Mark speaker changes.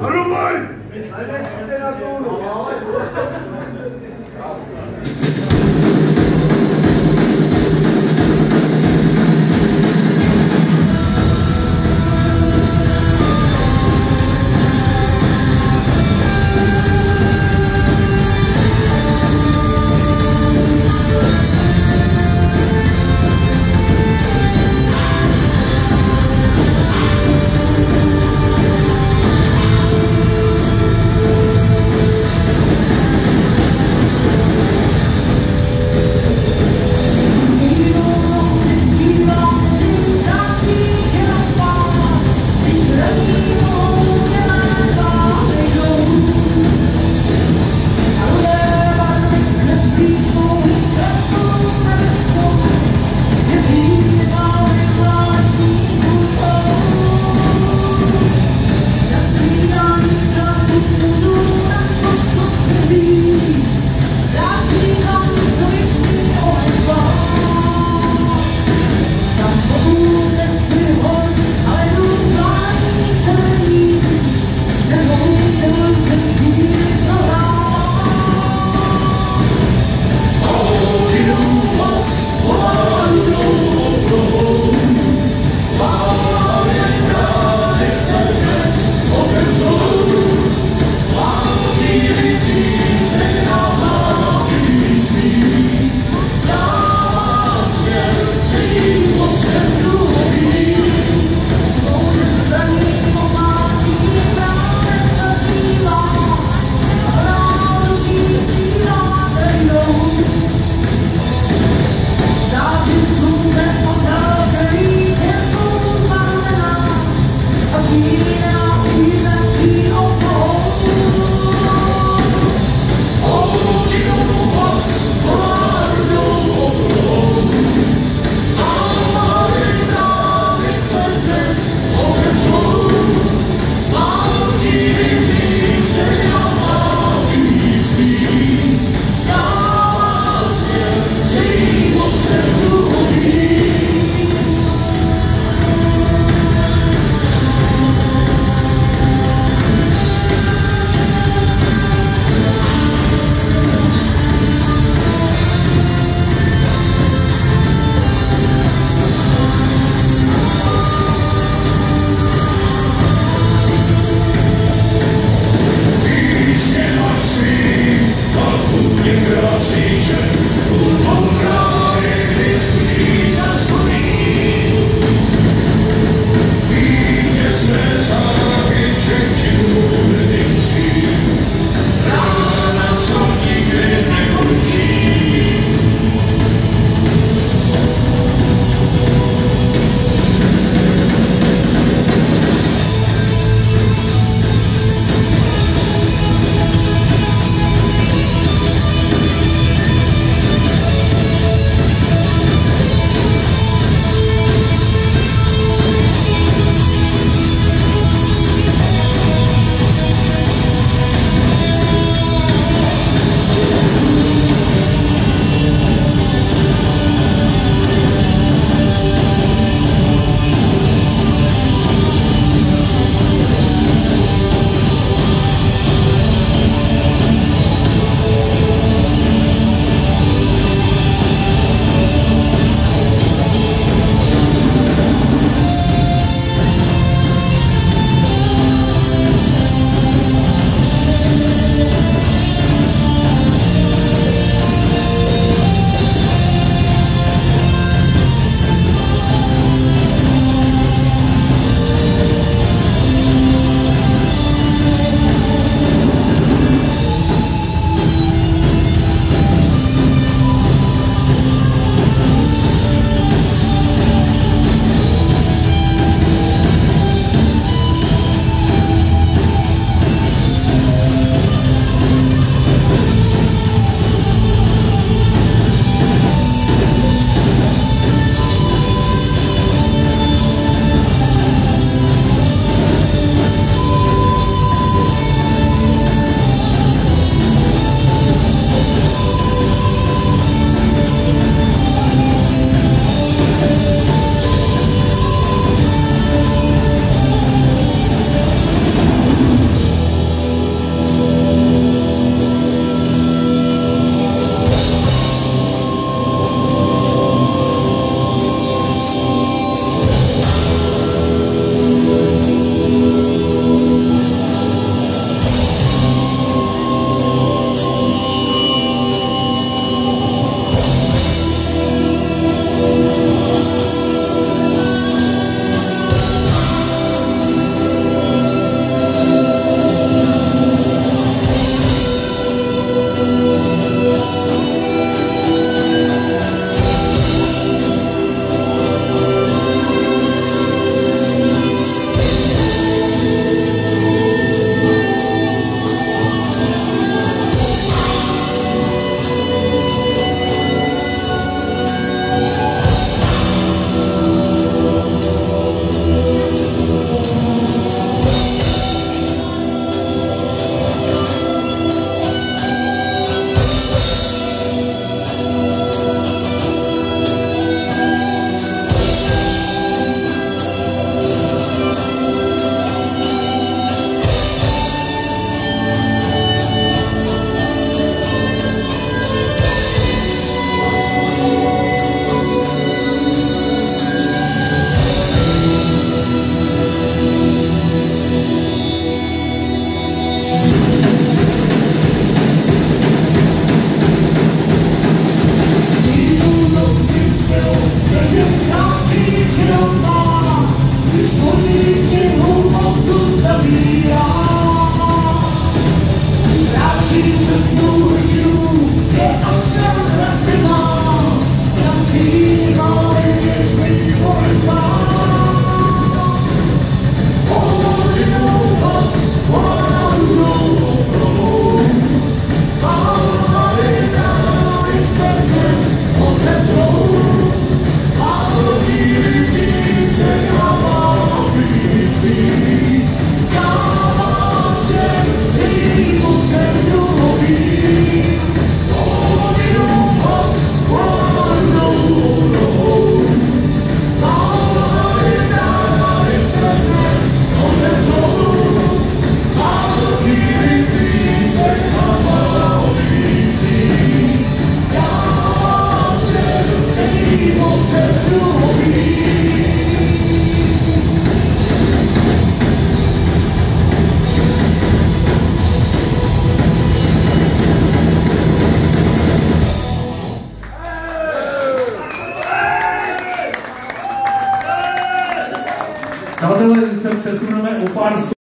Speaker 1: 아 ಶಸ್ತ್ರನ ಉಪಾರಿಸ್ತು